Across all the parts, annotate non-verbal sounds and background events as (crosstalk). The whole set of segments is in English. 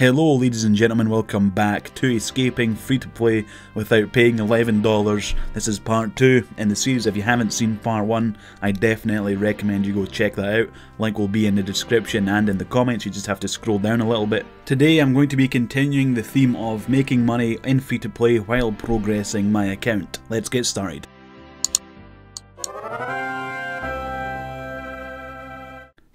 Hello ladies and gentlemen, welcome back to Escaping Free to Play Without Paying $11. This is part 2 in the series. If you haven't seen part 1, I definitely recommend you go check that out. Link will be in the description and in the comments, you just have to scroll down a little bit. Today I'm going to be continuing the theme of making money in free to play while progressing my account. Let's get started.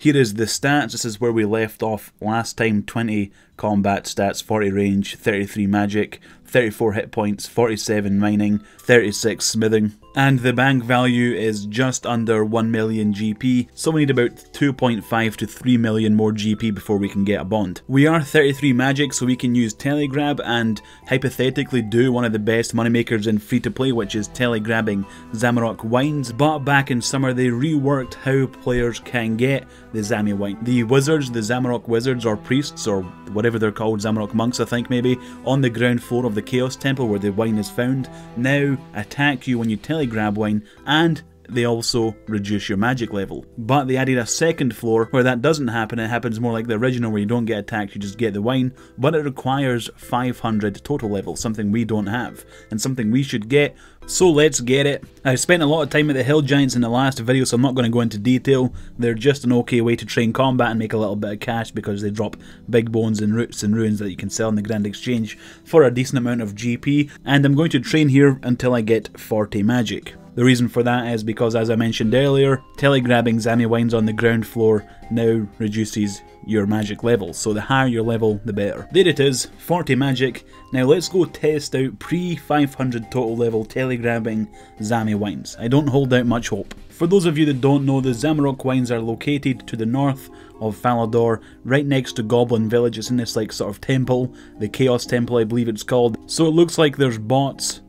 Here is the stats. This is where we left off last time. 20 combat stats, 40 range, 33 magic, 34 hit points, 47 mining, 36 smithing. And the bank value is just under 1 million GP, so we need about 2.5 to 3 million more GP before we can get a bond. We are 33 magic, so we can use telegrab and hypothetically do one of the best moneymakers in free to play, which is telegrabbing Zamorak wines. But back in summer, they reworked how players can get the Zammy wine. The wizards, the Zamorak wizards or priests or whatever they're called, Zamorak monks, I think maybe, on the ground floor of the Chaos Temple where the wine is found, now attack you when you telegrab wine and they also reduce your magic level. But they added a second floor where that doesn't happen, it happens more like the original where you don't get attacked, you just get the wine, but it requires 500 total level, something we don't have, and something we should get, so let's get it. I spent a lot of time at the Hill Giants in the last video, so I'm not going to go into detail. They're just an okay way to train combat and make a little bit of cash because they drop big bones and roots and runes that you can sell in the Grand Exchange for a decent amount of GP, and I'm going to train here until I get 40 magic. The reason for that is because, as I mentioned earlier, telegrabbing Zammy wines on the ground floor now reduces your magic level, so the higher your level, the better. There it is, 40 magic. Now let's go test out pre-500 total level telegrabbing Zammy wines. I don't hold out much hope. For those of you that don't know, the Zamorak wines are located to the north of Falador, right next to Goblin Village. It's in this like sort of temple, the Chaos Temple I believe it's called. So it looks like there's bots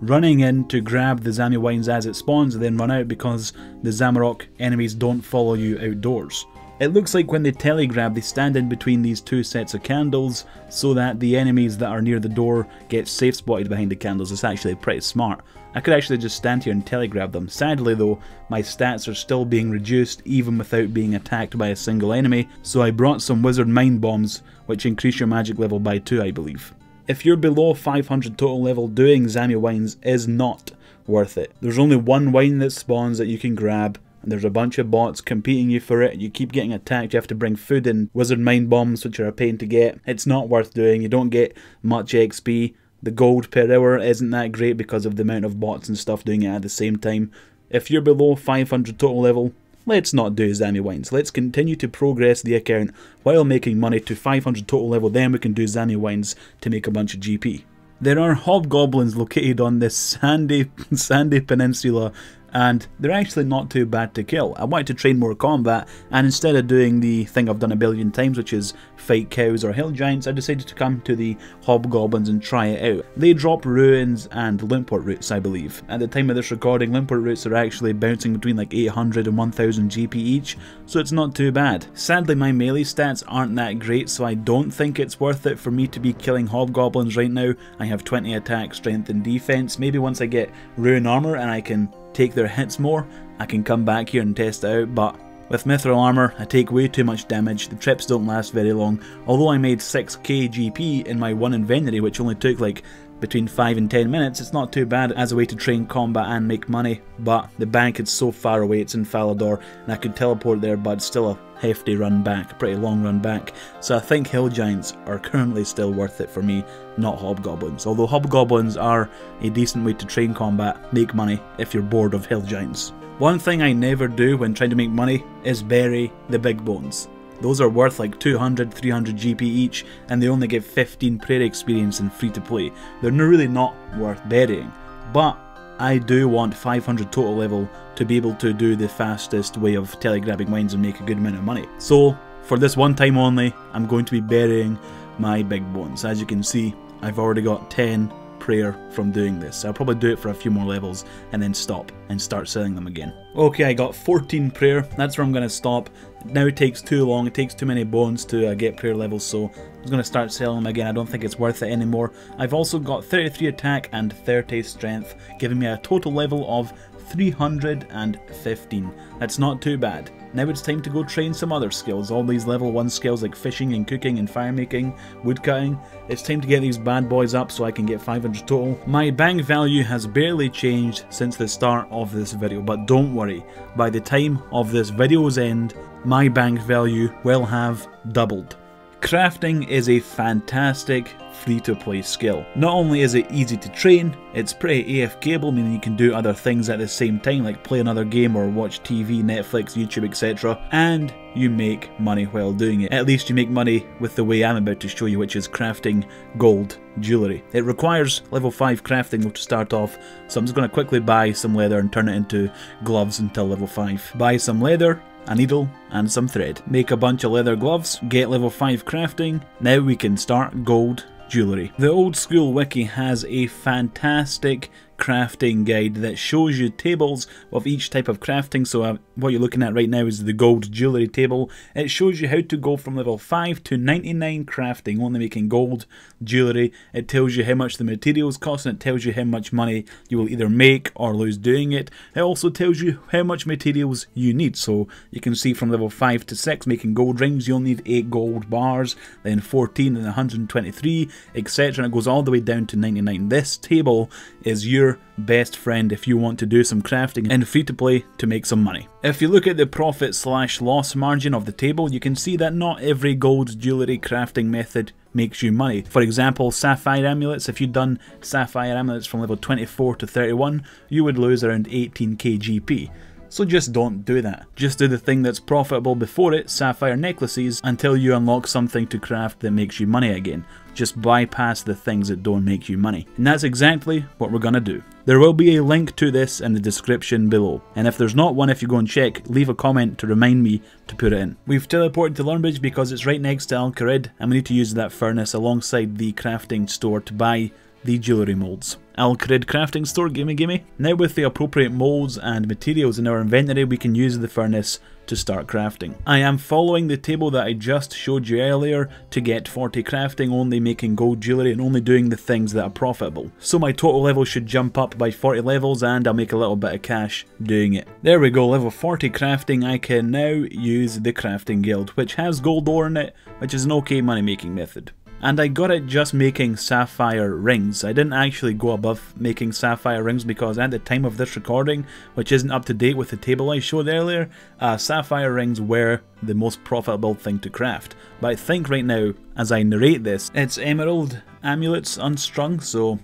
running in to grab the wines as it spawns and then run out because the Zamorak enemies don't follow you outdoors. It looks like when they telegrab they stand in between these two sets of candles so that the enemies that are near the door get safe spotted behind the candles. It's actually pretty smart. I could actually just stand here and telegrab them. Sadly though, my stats are still being reduced even without being attacked by a single enemy, so I brought some wizard mind bombs which increase your magic level by 2 I believe. If you're below 500 total level, doing Zammy wines is not worth it. There's only one wine that spawns that you can grab, and there's a bunch of bots competing you for it. You keep getting attacked, you have to bring food and wizard mind bombs, which are a pain to get. It's not worth doing, you don't get much XP. The gold per hour isn't that great because of the amount of bots and stuff doing it at the same time. If you're below 500 total level, Let's not do Zammy Wines. Let's continue to progress the account while making money to 500 total level, then we can do Zammy Wines to make a bunch of GP. There are hobgoblins located on this (laughs) sandy, sandy peninsula and they're actually not too bad to kill. I wanted to train more combat, and instead of doing the thing I've done a billion times, which is fight cows or hill giants, I decided to come to the hobgoblins and try it out. They drop runes and limpwort roots, I believe. At the time of this recording, limpwort roots are actually bouncing between like 800 and 1000 GP each, so it's not too bad. Sadly, my melee stats aren't that great, so I don't think it's worth it for me to be killing hobgoblins right now. I have 20 attack, strength, and defense. Maybe once I get rune armor and I can take their hits more, I can come back here and test out, but with Mithril Armour, I take way too much damage, the trips don't last very long, although I made 6k GP in my one inventory which only took like between 5 and 10 minutes, it's not too bad as a way to train combat and make money, but the bank is so far away, it's in Falador, and I could teleport there, but still a hefty run back, pretty long run back, so I think Hill Giants are currently still worth it for me, not Hobgoblins, although Hobgoblins are a decent way to train combat, make money, if you're bored of Hill Giants. One thing I never do when trying to make money is bury the big bones. Those are worth like 200, 300 GP each, and they only give 15 prayer experience in free to play. They're really not worth burying. But I do want 500 total level to be able to do the fastest way of telegrabbing wines and make a good amount of money. So, for this one time only, I'm going to be burying my big bones. As you can see, I've already got 10 prayer from doing this. I'll probably do it for a few more levels and then stop and start selling them again. Okay, I got 14 prayer. That's where I'm going to stop. Now it takes too long. It takes too many bones to uh, get prayer levels, so I'm going to start selling them again. I don't think it's worth it anymore. I've also got 33 attack and 30 strength, giving me a total level of 315. That's not too bad. Now it's time to go train some other skills, all these level 1 skills like fishing and cooking and fire making, woodcutting. It's time to get these bad boys up so I can get 500 total. My bank value has barely changed since the start of this video, but don't worry, by the time of this video's end, my bank value will have doubled. Crafting is a fantastic free-to-play skill. Not only is it easy to train, it's pretty AFKable, meaning you can do other things at the same time, like play another game or watch TV, Netflix, YouTube, etc. And you make money while doing it. At least you make money with the way I'm about to show you, which is crafting gold jewellery. It requires level 5 crafting to start off, so I'm just going to quickly buy some leather and turn it into gloves until level 5. Buy some leather, a needle, and some thread. Make a bunch of leather gloves, get level 5 crafting, now we can start gold jewellery. The old school wiki has a fantastic crafting guide that shows you tables of each type of crafting. So uh, what you're looking at right now is the gold jewellery table. It shows you how to go from level 5 to 99 crafting, only making gold jewellery. It tells you how much the materials cost and it tells you how much money you will either make or lose doing it. It also tells you how much materials you need. So you can see from level 5 to 6 making gold rings you'll need 8 gold bars, then 14 and 123 etc. and it goes all the way down to 99. This table is your best friend if you want to do some crafting and free to play to make some money. If you look at the profit slash loss margin of the table, you can see that not every gold jewellery crafting method makes you money. For example, sapphire amulets, if you'd done sapphire amulets from level 24 to 31, you would lose around 18k GP. So just don't do that. Just do the thing that's profitable before it, sapphire necklaces, until you unlock something to craft that makes you money again. Just bypass the things that don't make you money. And that's exactly what we're gonna do. There will be a link to this in the description below, and if there's not one if you go and check, leave a comment to remind me to put it in. We've teleported to Lumbridge because it's right next to Al Kharid, and we need to use that furnace alongside the crafting store to buy the jewellery moulds. Al Kharid crafting store, gimme gimme. Now with the appropriate moulds and materials in our inventory we can use the furnace to start crafting. I am following the table that I just showed you earlier to get 40 crafting, only making gold jewellery and only doing the things that are profitable. So my total level should jump up by 40 levels and I'll make a little bit of cash doing it. There we go, level 40 crafting, I can now use the crafting guild, which has gold ore in it, which is an okay money making method. And I got it just making sapphire rings. I didn't actually go above making sapphire rings because at the time of this recording, which isn't up to date with the table I showed earlier, uh, sapphire rings were the most profitable thing to craft. But I think right now, as I narrate this, it's emerald amulets unstrung, so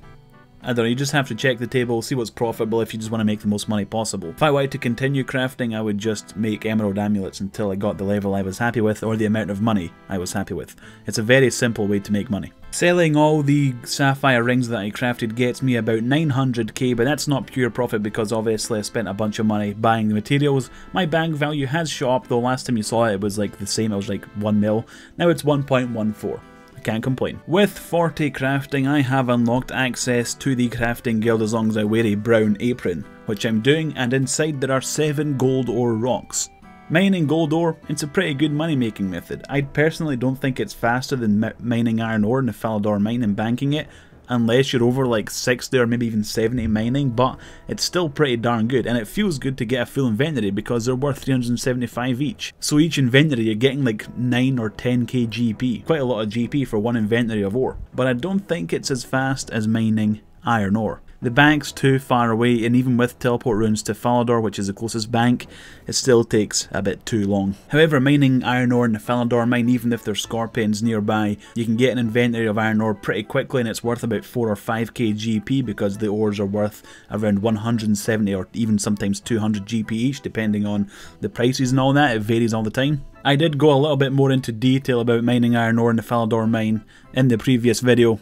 I don't know, you just have to check the table, see what's profitable if you just want to make the most money possible. If I wanted to continue crafting, I would just make emerald amulets until I got the level I was happy with or the amount of money I was happy with. It's a very simple way to make money. Selling all the sapphire rings that I crafted gets me about 900k, but that's not pure profit because obviously I spent a bunch of money buying the materials. My bank value has shot up though, last time you saw it, it was like the same, it was like 1 mil. Now it's 1.14 can't complain. With 40 crafting I have unlocked access to the crafting guild as long as I wear a brown apron, which I'm doing and inside there are 7 gold ore rocks. Mining gold ore, it's a pretty good money making method. I personally don't think it's faster than mining iron ore in the Falador mine and banking it, unless you're over like 60 or maybe even 70 mining, but it's still pretty darn good, and it feels good to get a full inventory because they're worth 375 each. So each inventory you're getting like 9 or 10k GP, quite a lot of GP for one inventory of ore, but I don't think it's as fast as mining iron ore. The bank's too far away, and even with teleport runes to Falador, which is the closest bank, it still takes a bit too long. However, mining iron ore in the Falador mine, even if there's scorpions nearby, you can get an inventory of iron ore pretty quickly, and it's worth about 4 or 5k GP because the ores are worth around 170 or even sometimes 200 GP each, depending on the prices and all that. It varies all the time. I did go a little bit more into detail about mining iron ore in the Falador mine in the previous video,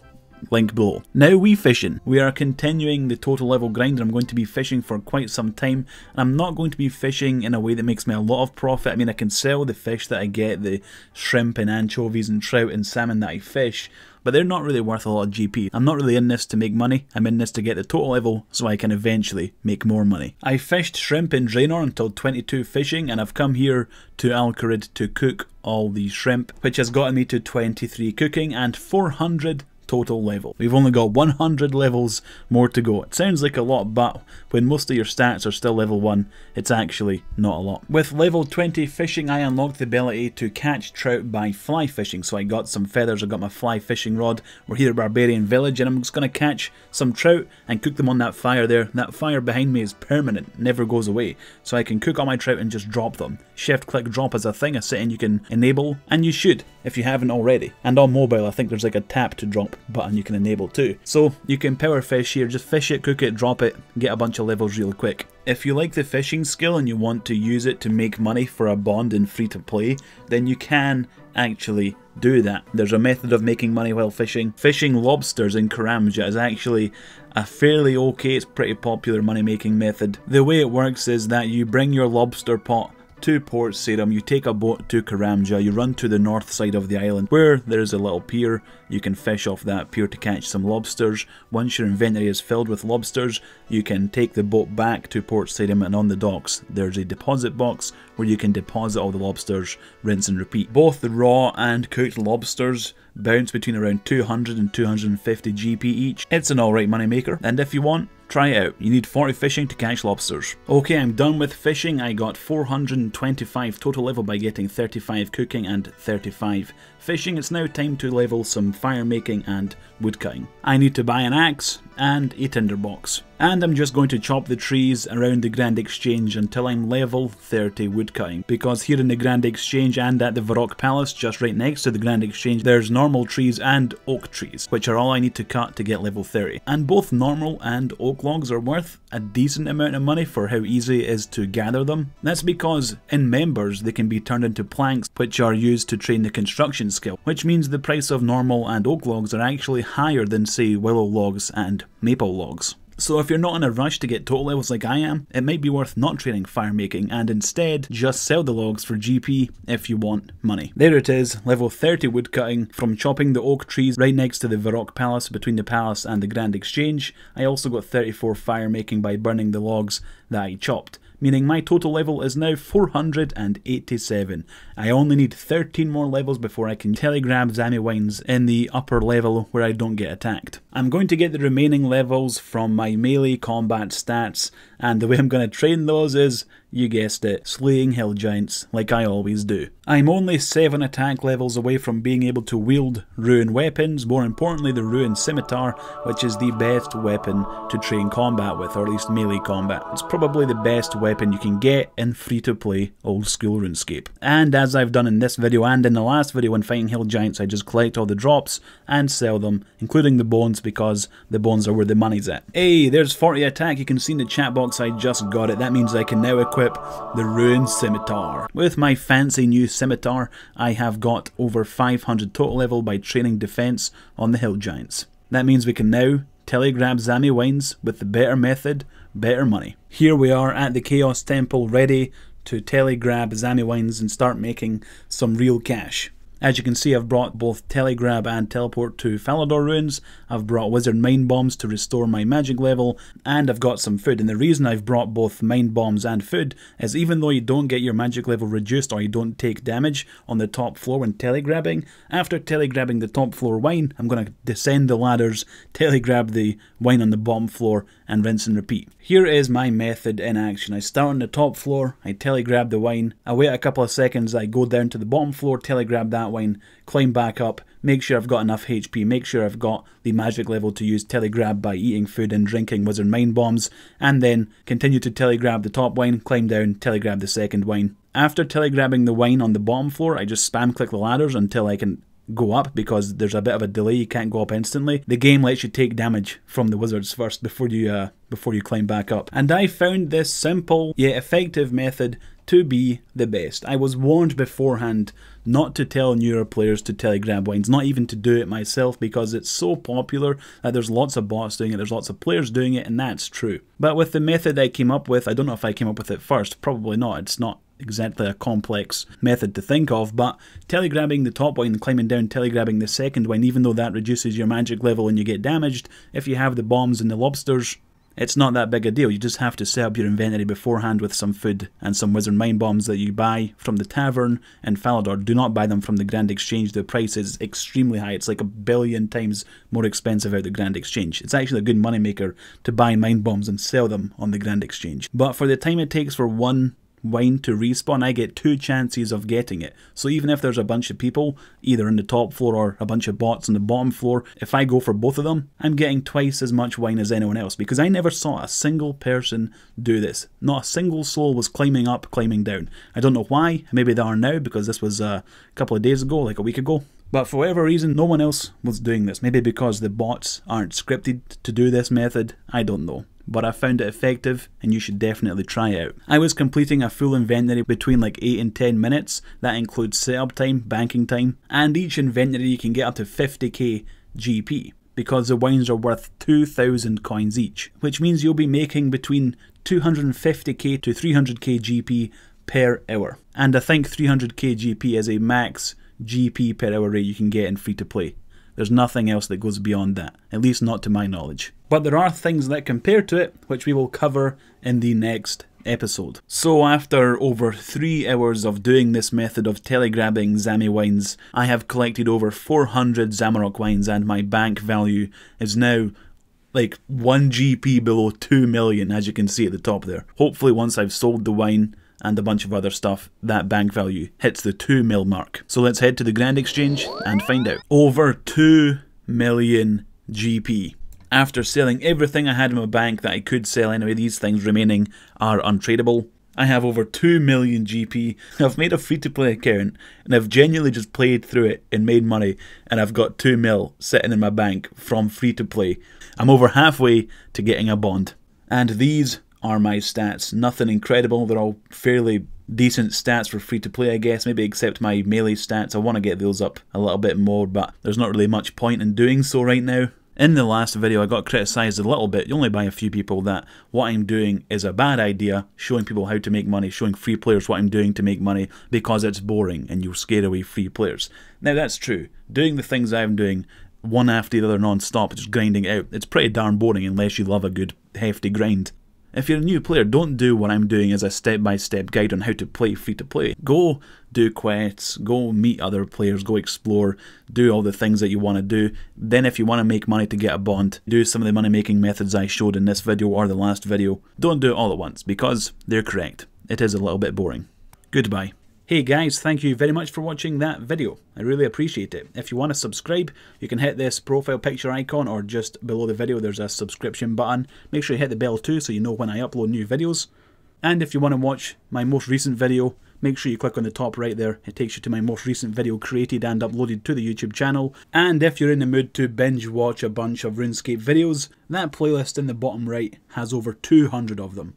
link below. Now we fishing. We are continuing the total level grind I'm going to be fishing for quite some time and I'm not going to be fishing in a way that makes me a lot of profit. I mean I can sell the fish that I get, the shrimp and anchovies and trout and salmon that I fish but they're not really worth a lot of GP. I'm not really in this to make money, I'm in this to get the total level so I can eventually make more money. I fished shrimp in Draynor until 22 fishing and I've come here to Al Kharid to cook all the shrimp, which has gotten me to 23 cooking and 400 total level. We've only got 100 levels more to go. It sounds like a lot, but when most of your stats are still level 1, it's actually not a lot. With level 20 fishing, I unlocked the ability to catch trout by fly fishing. So I got some feathers, I got my fly fishing rod. We're here at Barbarian Village, and I'm just going to catch some trout and cook them on that fire there. That fire behind me is permanent, never goes away. So I can cook all my trout and just drop them. Shift click drop is a thing, a setting you can enable, and you should if you haven't already. And on mobile, I think there's like a tap to drop button you can enable too. So you can power fish here, just fish it, cook it, drop it, get a bunch of levels real quick. If you like the fishing skill and you want to use it to make money for a bond in free to play, then you can actually do that. There's a method of making money while fishing. Fishing lobsters in Karamja is actually a fairly okay, it's pretty popular money making method. The way it works is that you bring your lobster pot to Port Sarim, you take a boat to Karamja, you run to the north side of the island where there is a little pier, you can fish off that pier to catch some lobsters. Once your inventory is filled with lobsters, you can take the boat back to Port Sarim and on the docks there's a deposit box where you can deposit all the lobsters, rinse and repeat. Both the raw and cooked lobsters bounce between around 200 and 250 GP each. It's an alright money maker, and if you want, Try it out. You need 40 fishing to catch lobsters. Okay, I'm done with fishing. I got 425 total level by getting 35 cooking and 35 fishing. It's now time to level some fire making and woodcutting. I need to buy an axe and a tinderbox. And I'm just going to chop the trees around the Grand Exchange until I'm level 30 woodcutting. Because here in the Grand Exchange and at the Varrock Palace, just right next to the Grand Exchange, there's normal trees and oak trees, which are all I need to cut to get level 30. And both normal and oak logs are worth a decent amount of money for how easy it is to gather them. That's because in members they can be turned into planks which are used to train the construction skill, which means the price of normal and oak logs are actually higher than say willow logs and maple logs. So if you're not in a rush to get total levels like I am, it might be worth not training fire making and instead just sell the logs for GP if you want money. There it is, level 30 woodcutting from chopping the oak trees right next to the Varrock Palace between the palace and the Grand Exchange. I also got 34 fire making by burning the logs that I chopped meaning my total level is now 487. I only need 13 more levels before I can telegrab Zammy Wines in the upper level where I don't get attacked. I'm going to get the remaining levels from my melee combat stats, and the way I'm going to train those is you guessed it, slaying hill giants, like I always do. I'm only 7 attack levels away from being able to wield rune weapons, more importantly the rune scimitar, which is the best weapon to train combat with, or at least melee combat. It's probably the best weapon you can get in free-to-play old school RuneScape. And as I've done in this video and in the last video when fighting hill giants, I just collect all the drops and sell them, including the bones because the bones are where the money's at. Hey, there's 40 attack, you can see in the chat box I just got it, that means I can now equip equip the Ruined Scimitar. With my fancy new scimitar, I have got over 500 total level by training defense on the Hill Giants. That means we can now telegrab Zammy Wines with the better method, better money. Here we are at the Chaos Temple ready to telegrab Zammy Wines and start making some real cash. As you can see, I've brought both Telegrab and Teleport to Falador Runes, I've brought Wizard Mind Bombs to restore my magic level, and I've got some food. And the reason I've brought both Mind Bombs and food is even though you don't get your magic level reduced or you don't take damage on the top floor when telegrabbing, after telegrabbing the top floor wine, I'm going to descend the ladders, telegrab the wine on the bottom floor, and rinse and repeat. Here is my method in action. I start on the top floor, I telegrab the wine, I wait a couple of seconds, I go down to the bottom floor, telegrab that wine, climb back up, make sure I've got enough HP, make sure I've got the magic level to use telegrab by eating food and drinking wizard mind bombs, and then continue to telegrab the top wine, climb down, telegrab the second wine. After telegrabbing the wine on the bottom floor, I just spam click the ladders until I can go up because there's a bit of a delay you can't go up instantly the game lets you take damage from the wizards first before you uh, before you climb back up and i found this simple yet effective method to be the best. I was warned beforehand not to tell newer players to telegrab wines, not even to do it myself because it's so popular that there's lots of bots doing it, there's lots of players doing it, and that's true. But with the method I came up with, I don't know if I came up with it first, probably not, it's not exactly a complex method to think of, but telegrabbing the top wine and climbing down, telegrabbing the second wine, even though that reduces your magic level and you get damaged, if you have the bombs and the lobsters, It's not that big a deal, you just have to set up your inventory beforehand with some food and some wizard mind bombs that you buy from the tavern in Falador. Do not buy them from the Grand Exchange, the price is extremely high. It's like a billion times more expensive at the Grand Exchange. It's actually a good moneymaker to buy mind bombs and sell them on the Grand Exchange. But for the time it takes for one wine to respawn, I get two chances of getting it. So even if there's a bunch of people, either in the top floor or a bunch of bots on the bottom floor, if I go for both of them, I'm getting twice as much wine as anyone else because I never saw a single person do this. Not a single soul was climbing up, climbing down. I don't know why, maybe they are now because this was uh, a couple of days ago, like a week ago. But for whatever reason, no one else was doing this. Maybe because the bots aren't scripted to do this method, I don't know but I found it effective and you should definitely try out. I was completing a full inventory between like 8 and 10 minutes, that includes setup time, banking time, and each inventory you can get up to 50k GP because the wines are worth 2000 coins each, which means you'll be making between 250k to 300k GP per hour. And I think 300k GP is a max GP per hour rate you can get in free to play. There's nothing else that goes beyond that, at least not to my knowledge. But there are things that compare to it, which we will cover in the next episode. So after over 3 hours of doing this method of telegrabbing Zammy wines, I have collected over 400 Zamorak wines and my bank value is now like 1 GP below 2 million as you can see at the top there. Hopefully once I've sold the wine and a bunch of other stuff, that bank value hits the 2 mil mark. So let's head to the Grand Exchange and find out. Over 2 million GP. After selling everything I had in my bank that I could sell anyway, these things remaining are untradeable. I have over 2 million GP. (laughs) I've made a free to play account and I've genuinely just played through it and made money and I've got 2 mil sitting in my bank from free to play. I'm over halfway to getting a bond. And these are my stats. Nothing incredible, they're all fairly decent stats for free to play, I guess, maybe except my melee stats. I want to get those up a little bit more, but there's not really much point in doing so right now. In the last video, I got criticised a little bit, only by a few people, that what I'm doing is a bad idea, showing people how to make money, showing free players what I'm doing to make money, because it's boring and you'll scare away free players. Now, that's true. Doing the things I'm doing, one after the other non-stop, just grinding out, it's pretty darn boring unless you love a good, hefty grind. If you're a new player, don't do what I'm doing as a step-by-step guide on how to play free-to-play. Go do quests, go meet other players, go explore, do all the things that you want to do. Then if you want to make money to get a bond, do some of the money-making methods I showed in this video or the last video. Don't do it all at once, because they're correct. It is a little bit boring. Goodbye. Hey guys, thank you very much for watching that video. I really appreciate it. If you want to subscribe, you can hit this profile picture icon or just below the video there's a subscription button. Make sure you hit the bell too so you know when I upload new videos. And if you want to watch my most recent video, make sure you click on the top right there. It takes you to my most recent video created and uploaded to the YouTube channel. And if you're in the mood to binge watch a bunch of RuneScape videos, that playlist in the bottom right has over 200 of them.